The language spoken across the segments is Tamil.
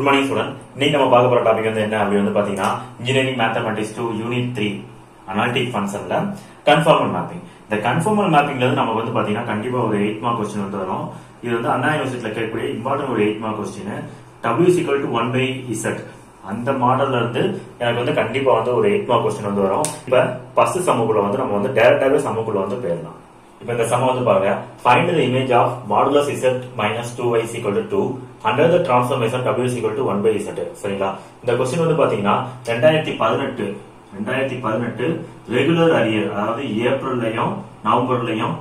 குட் மார்னிங் ஸ்டூடெண்ட் இன்னைக்கு நம்ம பார்க்க போற டாபிக் வந்து என்ன அப்படி வந்து பாத்தீங்கன்னா engineering mathematics two unit three analytic ஃபங்க்ஷன்ல கன்ஃபார்மல் மேப்பிங் இந்த கன்ஃபார்மல் மேப்பிங்ல இருந்து நமக்கு வந்து பாத்தீங்கன்னா கண்டிப்பா ஒரு எயிட் மார்க் கொஸ்டின் வந்து வரும் இது வந்து அண்ணா யூனிவர்சிட்டியில கேட்கக்கூடிய இம்பார்ட்டன்ட் ஒரு eight mark question W equal to one by Z அந்த மாடல்ல இருந்து எனக்கு வந்து கண்டிப்பா வந்து ஒரு எயிட் மார்க் கொஸ்டின் வந்து வரும். இப்ப பஸ்ட் சமக்குள்ள வந்து நம்ம வந்து டேரக்டாவே சமக்குள்ள வந்து போயிடலாம். இப்ப இந்த சமம் வந்து பாருங்க. Find the image of modulus Z minus two Y equal to two under the transformation W equal to one by Z சரிங்களா? இந்த கொஸ்டின் வந்து பாத்தீங்கன்னா ரெண்டாயிரத்தி பதினெட்டு ரெண்டாயிரத்தி பதினெட்டு ரெகுலர் அரியர் அதாவது ஏப்ரல்லையும் நவம்பர்லையும்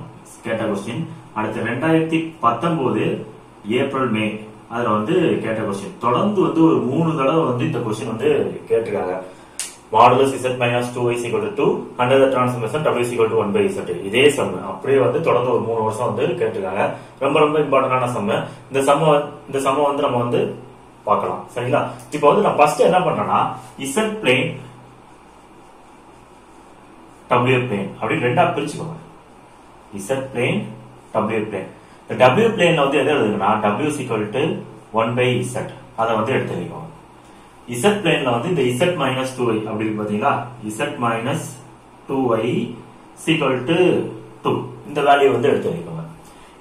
கேட்ட கொஸ்டின் அடுத்து ரெண்டாயிரத்தி பத்தொன்பது ஏப்ரல் மே அதுல வந்து கேட்ட கொஸ்டின் தொடர்ந்து வந்து ஒரு மூணு தடவை வந்து இந்த கொஸ்டின் வந்து கேட்டிருக்காங்க. Modulus Z minus two is equal to under transformation W equal to one by Z இதே சம் அப்படியே வந்து தொடர்ந்து ஒரு மூணு வருஷம் வந்து கேட்டிருக்காங்க. ரொம்ப ரொம்ப இம்பார்ட்டன்டான சம்மு இந்த சம்ம இந்த சம்ம வந்து நம்ம வந்து பார்க்கலாம். சரிங்களா? இப்போ வந்து நான் ஃபர்ஸ்ட் என்ன பண்றேன்னா இசட் பிளேன் டபிள்யூ பிளேன் அப்படின்னு ரெண்டா பிரிச்சுக்கோங்க. இசட் பிளேன் டபிள்யூ பிளேன் இந்த டபிள்யூ பிளேன்ல வந்து எது எழுதுங்கன்னா W equal to one by Z அதை வந்து எடுத்து வைக்கோங்க இசட் பிளேன்ல வந்து இந்த இசட் மைனஸ் டூ ஒய் அப்படி பாத்தீங்களா? Z minus two i equal to two இந்த வேல்யூ வந்து எடுத்து வைக்கோங்க.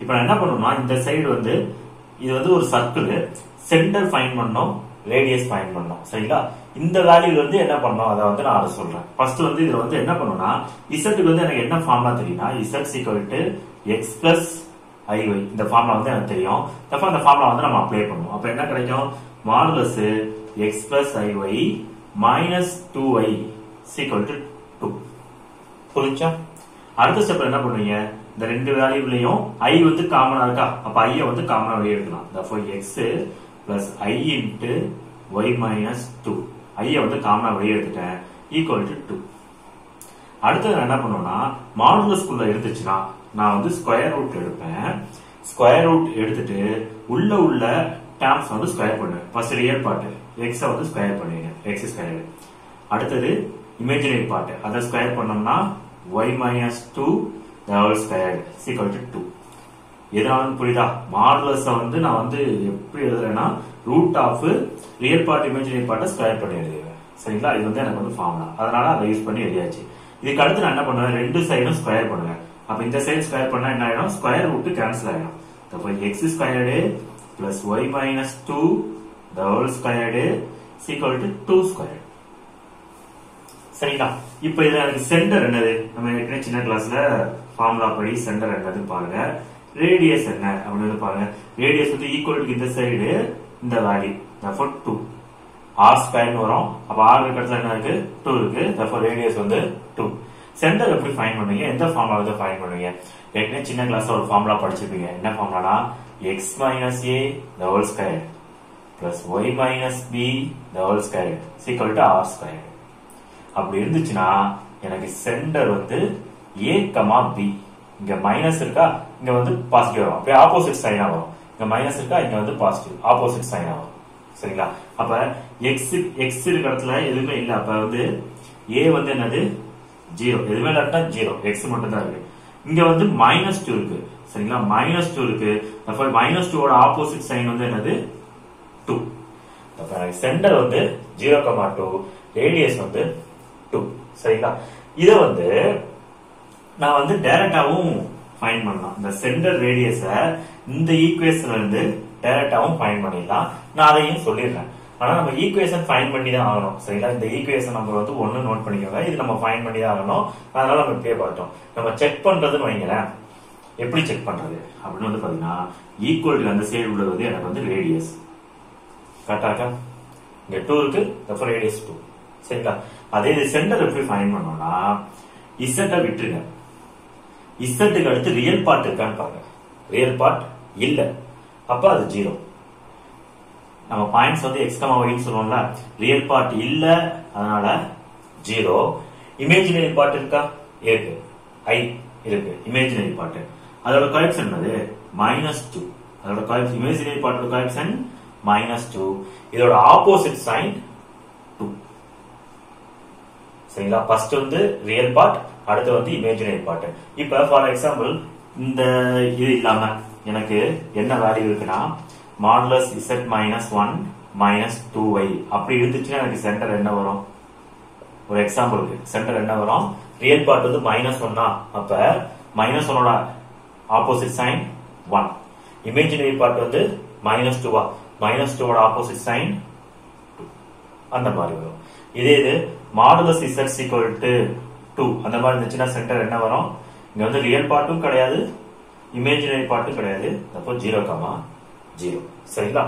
இப்போ நான் என்ன பண்ணணும்னா இந்த சைடு வந்து இது வந்து ஒரு சர்க்கிள் சென்டர் ஃபைன் பண்ணோம் ரேடியஸ் ஃபைன் பண்ணோம். சரிங்களா? இந்த வேல்யூல இருந்து என்ன பண்ணோம்? அதை வந்து நான் அதை சொல்றேன். ஃபர்ஸ்ட் வந்து இதுல வந்து என்ன பண்ணணும்னா இசட்டுக்கு வந்து எனக்கு என்ன ஃபார்முலா தெரியும்னா z equal to x plus i y இந்த ஃபார்முலா வந்து எனக்கு தெரியும். தப்ப அந்த ஃபார்முலா வந்து நம்ம அப்ளை பண்ணுவோம். அப்ப என்ன கிடைக்கும்? Modulus x plus i y minus two i equal to two புரிஞ்சா? அடுத்த ஸ்டெப்ல என்ன பண்ணுவீங்க? இந்த ரெண்டு வேல்யூலையும் ஐ வந்து காமனா இருக்கா? அப்ப ஐய வந்து காமனா வெளியே எடுக்கலாம். தப்போ x plus i into y minus two ஐய வந்து காமனா வெளியே எடுத்துட்டேன். ஈக்குவல் டு டூ அடுத்தது நான் என்ன பண்ணுவேன்னா மாடுலஸ்குள்ள இருந்துச்சுன்னா நான் வந்து ஸ்கொயர் ரூட் எடுப்பேன். ஸ்கொயர் ரூட் எடுத்துட்டு உள்ள உள்ள டேர்ம்ஸ் வந்து ஸ்கொயர் பண்ணுவேன் ஃபர்ஸ்ட் ரியல் பார்ட்டு எக்ஸ வந்து ஸ்கொயர் பண்ணுவீங்க எக்ஸ் ஸ்கொயர் அடுத்தது இமேஜினரி பார்ட் அதை ஸ்கொயர் பண்ணோம்னா y minus two whole square equal to two எதாவது புரியுதா? மாடுலஸ வந்து நான் வந்து எப்படி எழுதுறேன்னா root of real part imaginary பார்ட்டை ஸ்கொயர் பண்ணி எழுதுவேன் சரிங்களா? இது வந்து எனக்கு வந்து ஃபார்முலா அதனால அதை யூஸ் பண்ணி எழுதியாச்சு. இதுக்கு அடுத்து நான் என்ன பண்ணுவேன்? ரெண்டு சைடும் ஸ்கொயர் பண்ணுவேன். அப்ப இந்த சைடு ஸ்கொயர் பண்ணா என்ன ஆயிடும்? ஸ்கொயர் ரூட் கேன்சல் ஆயிடும். அப்போ x squared plus y minus two the whole squared equal to two square சரிங்களா இப்போ இதுல எனக்கு சென்டர் என்னது? நம்ம ஏற்கனவே சின்ன கிளாஸ்ல ஃபார்முலா படி சென்டர் என்னது பாருங்க. ரேடியஸ் என்ன அப்படின்னு பாருங்க. ரேடியஸ் வந்து ஈக்குவல் டு இந்த சைடு இந்த வேல்யூ தஃபோர் டூ ஆர் ஸ்கொயர்னு வரும். அப்போ ஆர் இருக்கிறதுல என்ன இருக்கு? டூ இருக்கு. தஃபோர் ரேடியஸ் வந்து டூ சென்டர் எப்படி ஃபைன் பண்ணுவீங்க? எந்த ஃபார்முலா வந்து ஃபைன் பண்ணுவீங்க? ஏற்கனவே சின்ன கிளாஸ்ல ஒரு ஃபார்முலா படிச்சிருப்பீங்க. என்ன ஃபார்முலானா x minus a whole square. Plus y y minus b whole square. Is equal to r square. அப்படி இருந்துச்சுன்னா எனக்கு சென்டர் வந்து ஏ கமா பி இங்க மைனஸ் இருக்கா? இங்க வந்து பாசிட்டிவ் வரும். அப்படியே ஆப்போசிட் சைனா வரும். இங்க மைனஸ் இருக்கா? இங்க வந்து பாசிட்டிவ் ஆப்போசிட் சைனா வரும். சரிங்களா? அப்ப எக்ஸ் எக்ஸ் இருக்கிற இடத்துல எதுவுமே இல்ல. அப்ப வந்து ஏ வந்து என்னது? ஜீரோ எதுவுமே இல்லாட்டா ஜீரோ எக்ஸ் மட்டும் தான் இருக்கு. இங்க வந்து மைனஸ் டூ இருக்கு. சரிங்களா? மைனஸ் டூ இருக்கு. மைனஸ் டூவோட ஆப்போசிட் சைன் வந்து என்னது? டூ சென்டர் வந்து ஜீரோ கமா டூ ரேடியஸ் வந்து டூ சரிங்களா? இத வந்து நான் வந்து டைரக்டாவும் ஃபைன் பண்ணலாம். இந்த சென்டர் ரேடியஸ இந்த ஈக்குவேஷன்ல இருந்து டைரக்டாவும் ஃபைன் பண்ணிடலாம். நான் அதையும் சொல்லிடுறேன். ஆனா நம்ம ஈக்குவேஷன் ஃபைன் பண்ணி தான் ஆகணும். சரிங்களா? இந்த ஈக்குவேஷன் நம்பர் வந்து ஒன்னு நோட் பண்ணிக்கோங்க. இது நம்ம ஃபைன் பண்ணி தான் ஆகணும். அதனால நம்ம இப்படியே பார்த்தோம் நம்ம செக் பண்றதுன்னு வைங்களேன். எப்படி செக் பண்றது? அப்படின்னு வந்து பாத்தீங்கன்னா ஈக்குவல் அந்த சைடு உள்ளது வந்து எனக்கு வந்து ரேடியஸ் கரெக்டாக்கா இருக்கா? டூ இருக்கு தப்ப ரேடியஸ் டூ சரிங்களா? அதே இது சென்டர் எப்படி ஃபைன் பண்ணோம்னா இசட்டை விட்டுருங்க. இசட்டுக்கு அடுத்து ரியல் பார்ட் இருக்கான்னு பாருங்க. ரியல் பார்ட் இல்ல. அப்ப அது ஜீரோ நம்ம பாயிண்ட்ஸ் வந்து எக்ஸ்டமா ஒய்னு சொல்லுவோம்ல. ரியல் பார்ட் இல்ல அதனால ஜீரோ இமேஜினரி பார்ட் இருக்கா? இருக்கு. ஐ இருக்கு. இமேஜினரி பார்ட் அதோட கலெக்ஷன் என்னது? மைனஸ் டூ அதோட கரெக்ஷன் இமேஜினரி பார்ட்டோட கலெக்ஷன் மைனஸ் டூ இதோட ஆப்போசிட் சைன் டூ சரிங்களா? ஃபர்ஸ்ட் வந்து ரியல் பார்ட் அடுத்து வந்து இமேஜினரி பார்ட் இப்ப ஃபார் எக்ஸாம்பிள் இந்த இது இல்லாம எனக்கு என்ன வேல்யூ இருக்குன்னா modulus z minus one minus two y அப்படி இருந்துச்சுன்னா எனக்கு சென்டர் என்ன வரும்? ஒரு எக்ஸாம்பிளுக்கு சென்டர் என்ன வரும்? ரியல் பார்ட் வந்து மைனஸ் ஒன்னா அப்ப மைனஸ் ஒன்னோட opposite sign one imaginary part வந்து மைனஸ் டூவா மைனஸ் டூவோட ஆப்போசிட் சைன் அந்த மாதிரி வரும். இதே இது modulus z equal to two அந்த மாதிரி இருந்துச்சுன்னா சென்டர் என்ன வரும்? இங்க வந்து ரியல் பார்ட்டும் கிடையாது. இமேஜினரி பார்ட்டும் கிடையாது. அப்போ ஜீரோ காமா ஜீரோ சரிங்களா?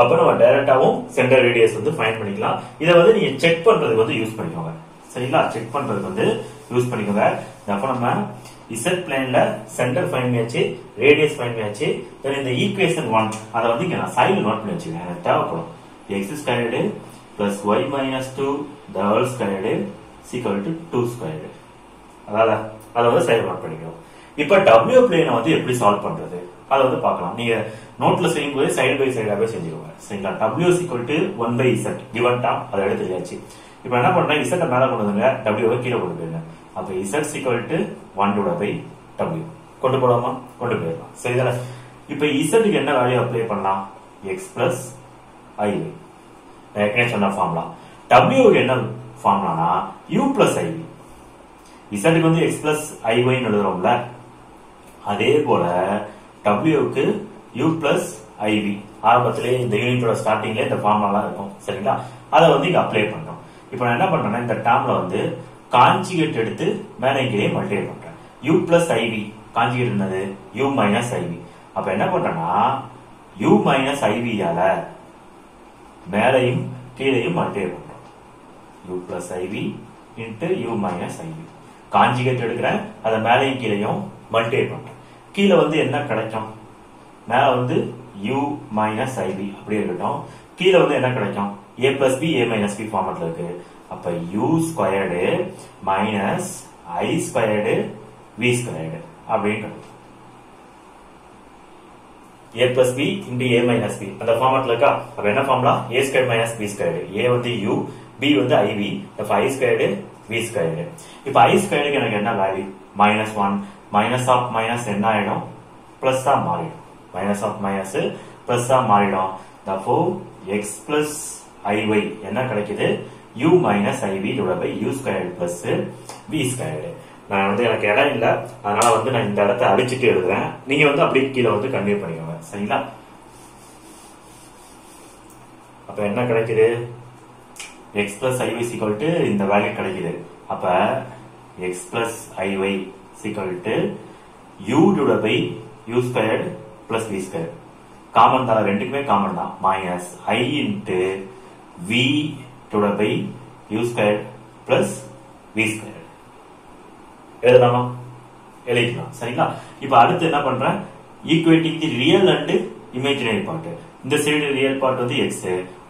அப்ப நம்ம டைரக்டாவும் சென்டர் ரேடியஸ் வந்து ஃபைன் பண்ணிக்கலாம். இதை வந்து நீங்க செக் பண்றதுக்கு வந்து யூஸ் பண்ணிக்கோங்க. சரிங்களா? செக் பண்றதுக்கு வந்து யூஸ் பண்ணிக்கோங்க. அப்போ நம்ம இசட் பிளேன்ல சென்டர் ஃபைன் பண்ணியாச்சு ரேடியஸ் ஃபைன் பண்ணியாச்சு தென் இந்த ஈக்குவேஷன் ஒன் அதை வந்து இங்கே நான் சைடு நோட் பண்ணி வச்சுக்கேன் எனக்கு தேவைப்படும். X squared plus y minus two the whole squared equal to two squared அதாவது அதை வந்து சைடு நோட் பண்ணிக்கிறோம் இப்போ டபிள்யூ பிளேனை வந்து எப்படி சால்வ் பண்றது? அதை வந்து பார்க்கலாம். நீங்க நோட்ல செய்யும் போது சைடு பை சைடாவே செஞ்சுக்கோங்க. சரிங்களா? W equal to one by z given term அதை எடுத்துக்காச்சு இப்போ என்ன பண்றேன்? இசட்டை மேலே கொண்டு வந்துங்க டபிள்யூவை கீழே கொண்டு போயிருங்க அப்ப இசட் சீக்வல் டு ஒன் டூட பை டபிள்யூ கொண்டு போலாமா? கொண்டு போயிடலாம். சரிதானே? இப்ப இசட்டுக்கு என்ன வேல்யூ அப்ளை பண்ணலாம்? எக்ஸ் பிளஸ் ஐ ஏற்கனவே சொன்ன ஃபார்முலா டபிள்யூக்கு என்ன ஃபார்முலானா யூ பிளஸ் ஐவி இசட்டுக்கு வந்து எக்ஸ் பிளஸ் ஐஒய்னு எழுதுறோம்ல. அதே போல டபிள்யூக்கு யூ பிளஸ் ஐவி ஆரம்பத்திலே இந்த யூனிட்டோட ஸ்டார்டிங்ல இந்த ஃபார்முலா இருக்கும். சரிங்களா? அதை வந்து இங்க அப்ளை பண்றோம் இப்போ நான் என்ன பண்றேன்னா இந்த டேர்ம்ல வந்து காஞ்சிகேட் எடுத்து மேலே கீழே மல்டிப்ளை பண்றேன். U plus I V conjugate என்னது யூ மைனஸ் ஐவி அப்ப என்ன பண்றேன்னா யூ மைனஸ் ஐவியால மேலையும் கீழையும் மல்டிப்ளை பண்றோம். U plus i v into u minus i v conjugate எடுக்கிறேன். அதை மேலையும் கீழையும் மல்டிப்ளை பண்றேன். கீழே வந்து என்ன கிடைக்கும்? மேல வந்து யூ மைனஸ் ஐவி அப்படி இருக்கட்டும். கீழே வந்து என்ன கிடைக்கும்? A plus b a minus b ஃபார்மட்ல இருக்கு. அப்ப u squared minus i squared v squared அப்படின்னு a plus b into a minus b அந்த ஃபார்மட்ல இருக்கா? அப்ப என்ன ஃபார்ம்லாம் a square minus b squared a வந்து யூ பி வந்து ஐவி அப்ப ஐ ஸ்கொயர்டு வி ஸ்கொயர்டு இப்ப ஐ ஸ்கொயர்டுக்கு எனக்கு என்ன value minus one minus of minus என்ன ஆயிடும்? பிளஸ் மாறிடும். மைனஸ் ஆஃப் மைனஸ் பிளஸ் மாறிடும். தப்போ எக்ஸ் பிளஸ் ஐஒய் என்ன கிடைக்குது? U minus i v by u squared plus v squared நான் வந்து எனக்கு இடம் இல்ல. அதனால வந்து நான் இந்த இடத்த அழிச்சிட்டு எழுதுறேன். நீங்க வந்து அப்படியே கீழே வந்து கன்வே பண்ணிக்கோங்க. சரிங்களா? அப்ப என்ன கிடைக்குது? எக்ஸ் பிளஸ் ஐவை சீக்வல் டு இந்த வேல்யூ கிடைக்குது. அப்ப x plus i y equal to u divide by u squared plus v square common தான். ரெண்டுக்குமே காமன் தான். Minus i into v divided by u square plus v square எழுதலாமா எழுதிக்கலாம். சரிங்களா? இப்ப அடுத்து என்ன பண்றேன்? Equating the real and imaginary part இந்த சைடு ரியல் பார்ட் வந்து எக்ஸ்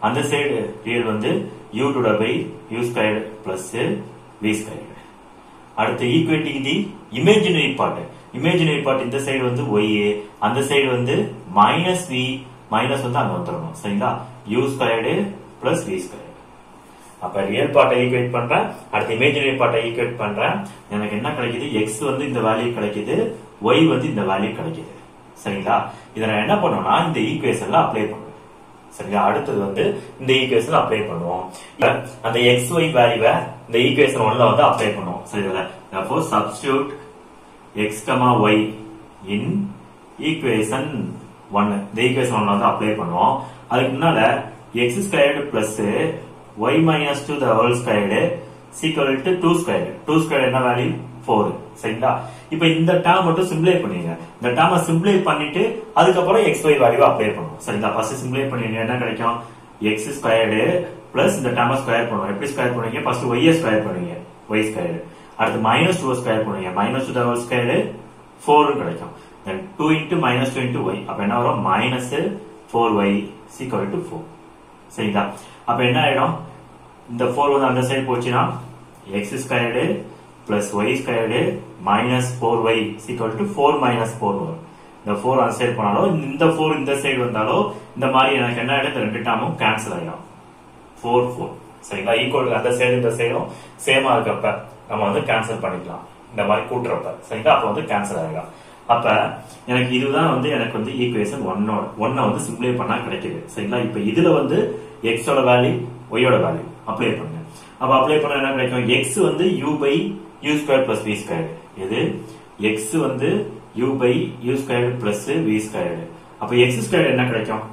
அந்த சைடு ரியல் வந்து u டுட by u square plus v square அடுத்து equating the imaginary part imaginary part இந்த சைடு வந்து ஒய் அந்த சைடு வந்து மைனஸ் வி மைனஸ் வந்து அங்க வந்துடணும். சரிங்களா? U squared plus v square அப்ப ரியல் பார்ட்டை ஈக்குவேட் பண்றேன் அடுத்து இமேஜினரி பார்ட்டை ஈக்குவேட் பண்றேன். எனக்கு என்ன கிடைக்குது? எக்ஸ் வந்து இந்த வேல்யூ கிடைக்குது ஒய் வந்து இந்த வேல்யூ கிடைக்குது. சரிங்களா? இதை நான் என்ன பண்ணுவேன்னா இந்த ஈக்குவேஷன்ல அப்ளை பண்ணுவேன். சரிங்களா? அடுத்தது வந்து இந்த ஈக்குவேஷன் அப்ளை பண்ணுவோம். அந்த எக்ஸ் ஒய் வேல்யூவை இந்த ஈக்குவேஷன் ஒன்ல வந்து அப்ளை பண்ணுவோம். சரிங்களா? தப்போ substitute x comma y in equation ஒன்னு இந்த ஈக்குவேஷன் ஒன்ல வந்து அப்ளை பண்ணுவோம். அதுக்கு முன்னால x squared plus y minus two the whole squared equal to two squared two squared என்ன வேல்யூ ஃபோர் சரிங்களா? இப்போ இந்த டேர்ம் மட்டும் சிம்பிளை பண்ணுங்க இந்த டேர்மை சிம்பிளை பண்ணிட்டு அதுக்கப்புறம் எக்ஸ் ஒய் வேல்யூ அப்ளை பண்ணுவோம் சரிங்களா? ஃபர்ஸ்ட் சிம்பிளை பண்ணிட்டு என்ன கிடைக்கும்? எக்ஸ் ஸ்கொயர்டு பிளஸ் இந்த டேர்மை ஸ்கொயர் பண்ணுவோம் எப்படி ஸ்கொயர் பண்ணுவீங்க? ஃபர்ஸ்ட் ஒய்யை ஸ்கொயர் பண்ணுவீங்க. ஒய் ஸ்கொயர்டு அடுத்து மைனஸ் டூ ஸ்கொயர் பண்ணுவீங்க. Minus two whole squared four கிடைக்கும். Then two into minus two into y அப்போ என்ன வரும்? Minus four y equal to four சரிங்களா அப்ப என்ன ஆயிடும்? இந்த ஃபோர் வந்து அந்த சைடு போச்சுன்னா x squared plus y squared minus four y equal to four minus four வரும் இந்த ஃபோர் அந்த சைடு போனாலும் இந்த ஃபோர் இந்த சைடு வந்தாலோ இந்த மாதிரி எனக்கு என்ன ஆயிடும்? இந்த ரெண்டு டேமும் கேன்சல் ஆயிடும். ஃபோர் ஃபோர் சரிங்களா? ஈக்குவல் அந்த சைடு இந்த சைடும் சேமா இருக்கப்ப நம்ம வந்து கேன்சல் பண்ணிக்கலாம். இந்த மாதிரி கூட்டுறப்ப. சரிங்களா? அப்ப வந்து கேன்சல் ஆகிடும் அப்ப எனக்கு இதுதான் வந்து எனக்கு வந்து ஈக்குவேஷன் ஒன்னோட ஒன்னை வந்து சிம்பிளை பண்ணா கிடைக்குது. சரிங்களா? இப்ப இதுல வந்து எக்ஸோட வேல்யூ ஒய்யோட வேல்யூ அப்ளை பண்ணுங்க. அப்ப அப்ளை பண்ண என்ன கிடைக்கும்? எக்ஸ் வந்து u by u square plus v square இது எக்ஸ் வந்து u by u square plus v square அப்ப எக்ஸ் ஸ்கொயர் என்ன கிடைக்கும்?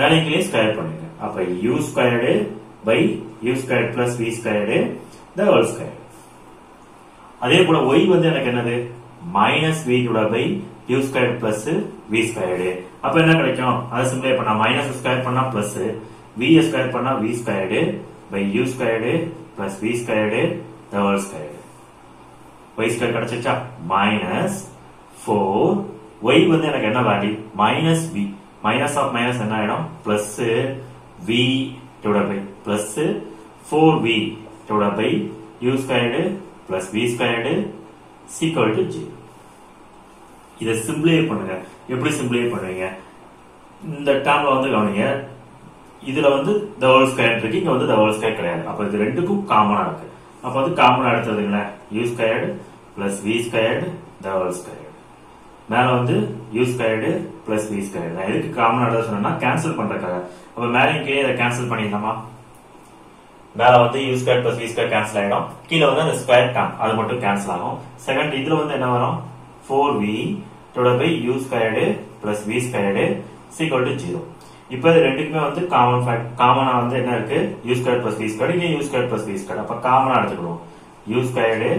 வேலைக்குள்ளே ஸ்கொயர் பண்ணுங்க. அப்ப u squared by u square plus v squared the whole square அதே போல ஒய் வந்து எனக்கு என்னது? Minus v divide by u square plus v squared அப்ப என்ன கிடைக்கும்? அதை சிம்பிளை பண்ணா மைனஸ் ஸ்கொயர் பண்ணா பிளஸ் வி ஸ்கொயர் பண்ணா v squared by u squared plus v squared தவர் whole squared y square கிடைச்சிச்சா மைனஸ் ஃபோர் ஒய் வந்து எனக்கு என்ன value minus v minus of minus என்ன ஆயிடும்? Plus v divide by plus four v divide by u squared plus v squared equal to g இதை சிம்பிளே பண்ணுங்க. எப்படி சிம்பிளே பண்ணுவீங்க? இந்த டேர்ம்ல வந்து கவனிங்க. இதுல வந்து த ஹோல் ஸ்கொயர் இருக்கு. இங்க வந்து த ஹோல் ஸ்கொயர் கிடையாது. அப்ப இது ரெண்டுக்கும் காமனா இருக்கு. அப்ப வந்து காமனா எடுத்ததுங்களேன் u squared plus v squared the whole squared மேல வந்து u squared plus v squared நான் எதுக்கு காமனா எடுத்த சொன்னா கேன்சல் பண்றதுக்காக. அப்ப மேலே கீழே இதை கேன்சல் பண்ணிடலாமா? மேல வந்து u square plus v square cancel ஆயிடும். கீழே வந்து அந்த ஸ்கொயர் டேம் அது மட்டும் கேன்சல் ஆகும். செகண்ட் இதுல வந்து என்ன வரும்? Four v divide by u squared plus v squared equal to zero இப்போ இது ரெண்டுக்குமே வந்து காமன் ஃபேக்ட் காமனா வந்து என்ன இருக்கு? U square plus v square இங்கே u square plus v square அப்ப காமனா எடுத்துக்கிடுவோம். U squared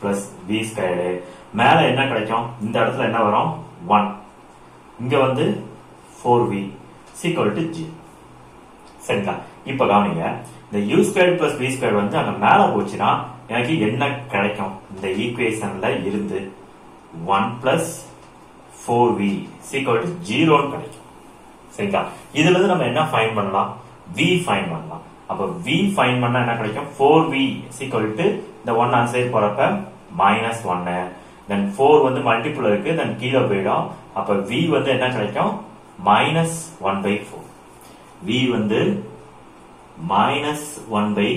plus v squared மேல என்ன கிடைக்கும்? இந்த இடத்துல என்ன வரும்? ஒன் இங்க வந்து four v equal to g சரிங்களா? இப்ப கவனிங்க. இந்த u square plus b square வந்து அங்க மேல போச்சுன்னா எனக்கு என்ன கிடைக்கும்? இந்த ஈக்குவேஷன்ல இருந்து one plus four v equal to ஜீரோன்னு கிடைக்கும். சரிங்களா? இதுல இருந்து நம்ம என்ன ஃபைன் பண்ணலாம்? வி ஃபைன் பண்ணலாம். அப்ப வி ஃபைன் பண்ணா என்ன கிடைக்கும்? ஃபோர் வி சீக்வல் டு இந்த ஒன் ஆன்சர் சைடு போறப்ப மைனஸ் ஒன்னு தென் ஃபோர் வந்து மல்டிபிள் இருக்கு தென் கீழே போயிடும். அப்ப வி வந்து என்ன கிடைக்கும்? Minus one by four v வந்து மைனஸ் ஒன் பை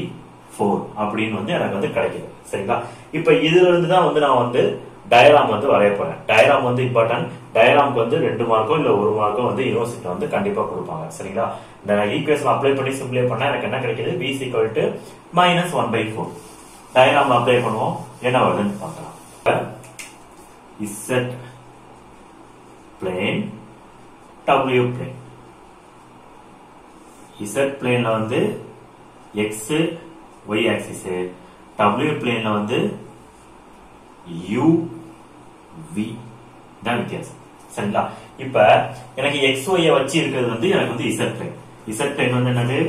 ஃபோர் அப்படின்னு வந்து எனக்கு வந்து கிடைக்குது. சரிங்களா? இப்ப இதுல இருந்து தான் வந்து நான் வந்து டயராம் வந்து வரைய போறேன். டயராம் வந்து இம்பார்ட்டன்ட் டயராம்க்கு வந்து ரெண்டு மார்க்கோ இல்ல ஒரு மார்க்கோ வந்து யூனிவர்சிட்டி வந்து கண்டிப்பா கொடுப்பாங்க. சரிங்களா? இந்த ஈக்குவேஷன் அப்ளை பண்ணி சிம்பிளை பண்ணா எனக்கு என்ன கிடைக்குது? V equal to minus one by four diagram apply பண்ணுவோம். என்ன வருதுன்னு பார்க்கலாம். Z plane W plane Z பிளேன்ல வந்து எக்ஸ் ஒய் ஆக்சிஸ் டபிள்யூ பிளேன்ல வந்து யூ வி தான் வித்தியாசம். சரிங்களா? இப்ப எனக்கு எக்ஸ் ஒய்யை வச்சு இருக்கிறது வந்து எனக்கு வந்து இசட் பிளேன் இசட் பிளேன் வந்து என்னது?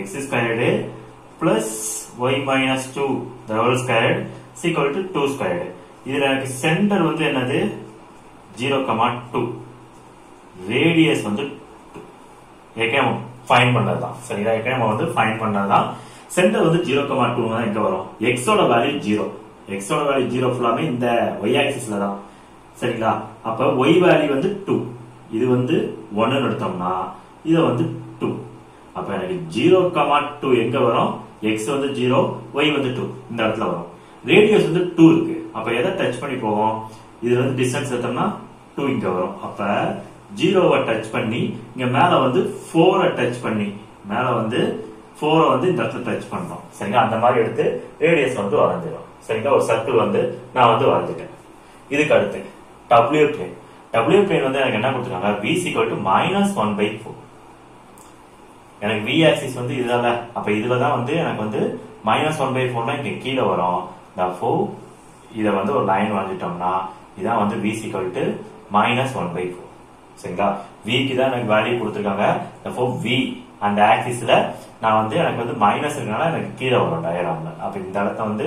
X squared plus y minus two the whole squared equal to two squared இதுல எனக்கு சென்டர் வந்து என்னது? ஜீரோ கமா டூ ரேடியஸ் வந்து ஏற்கனவே ஃபைன் பண்ணது தான் சரிங்களா ஏற்கனவே நம்ம வந்து ஃபைன் பண்ணது தான் சென்டர் வந்து ஜீரோ கமா டூ தான் எங்க வரும்? எக்ஸோட வேல்யூ ஜீரோ எக்ஸோட வேல்யூ ஜீரோ ஃபுல்லாமே இந்த ஒய் ஆக்சிஸ்ல தான். சரிங்களா? அப்ப ஒய் வேல்யூ வந்து டூ இது வந்து ஒன்னு எடுத்தோம்னா இது வந்து டூ அப்ப எனக்கு ஜீரோ கமா டூ எங்க வரும்? எக்ஸ் வந்து ஜீரோ ஒய் வந்து டூ இந்த இடத்துல வரும். ரேடியஸ் வந்து டூ இருக்கு. அப்ப எதை டச் பண்ணி போவோம்? இது வந்து டிஸ்டன்ஸ் எடுத்தோம்னா டூ இங்க வரும். அப்ப ஜீரோவை டச் பண்ணி இங்க மேல வந்து ஃபோரை டச் பண்ணி மேல வந்து ஃபோரை வந்து இந்த இடத்துல டச் பண்ணோம் சரிங்களா? அந்த மாதிரி எடுத்து ரேடியஸ் வந்து வரைஞ்சிடும் சரிங்களா? ஒரு சர்க்கிள் வந்து நான் வந்து வரைஞ்சிட்டேன். இதுக்கு அடுத்து டபிள்யூ பிளேன் டபிள்யூ பிளேன் வந்து எனக்கு என்ன கொடுத்துருக்காங்க? V equal to minus one by four எனக்கு வி ஆக்சிஸ் வந்து இதுதான்ல அப்ப இதுல தான் வந்து எனக்கு வந்து மைனஸ் ஒன் பை ஃபோர்னா இங்க கீழே வரும். இந்த ஃபோ இதை வந்து ஒரு லைன் வரைஞ்சிட்டோம்னா இதான் வந்து v equal to minus one by four சரிங்களா? விக்கு தான் எனக்கு வேல்யூ கொடுத்துருக்காங்க. ஃபோ அந்த ஆக்சிஸ்ல நான் வந்து எனக்கு வந்து மைனஸ் இருக்கனால எனக்கு கீழே வரும் டயராம்ல அப்ப இந்த இடத்த வந்து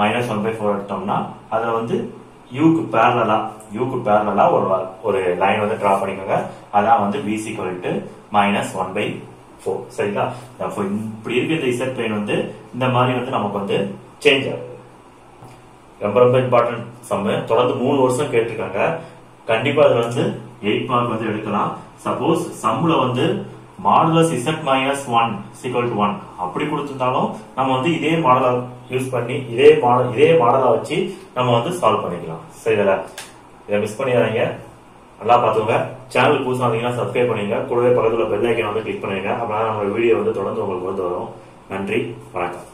மைனஸ் ஒன் பை ஃபோர் எடுத்தோம்னா அதுல வந்து யூக்கு பேரலா யூக்கு பேரலா ஒரு ஒரு லைன் வந்து டிரா பண்ணிக்கோங்க. அதான் வந்து பிசி கொல்ட்டு மைனஸ் ஒன் பை ஃபோர் சரிங்களா? இப்படி இருக்க இந்த இசட் பிளேன் வந்து இந்த மாதிரி வந்து நமக்கு வந்து சேஞ்ச் ஆகுது. ரொம்ப ரொம்ப இம்பார்ட்டன்ட் சம்மு தொடர்ந்து மூணு வருஷம் கேட்டிருக்காங்க. கண்டிப்பா அதுல வந்து எயிட் மார்க் வந்து எடுக்கலாம். சப்போஸ் சம்முல வந்து modulus z minus one equal to one அப்படி கொடுத்துருந்தாலும் நம்ம வந்து இதே மாடலை யூஸ் பண்ணி இதே மாடல் இதே மாடலா வச்சு நம்ம வந்து சால்வ் பண்ணிக்கலாம். சரிங்களா இதை மிஸ் பண்ணிடாதீங்க. நல்லா பார்த்துக்கோங்க. சேனல் புதுசாக வந்தீங்கன்னா சப்ஸ்கிரைப் பண்ணுங்க கூடவே பக்கத்தில் பெல் ஐக்கன் வந்து கிளிக் பண்ணுங்க அப்படின்னா நம்ம வீடியோ வந்து தொடர்ந்து உங்களுக்கு வந்து வரும். நன்றி வணக்கம்.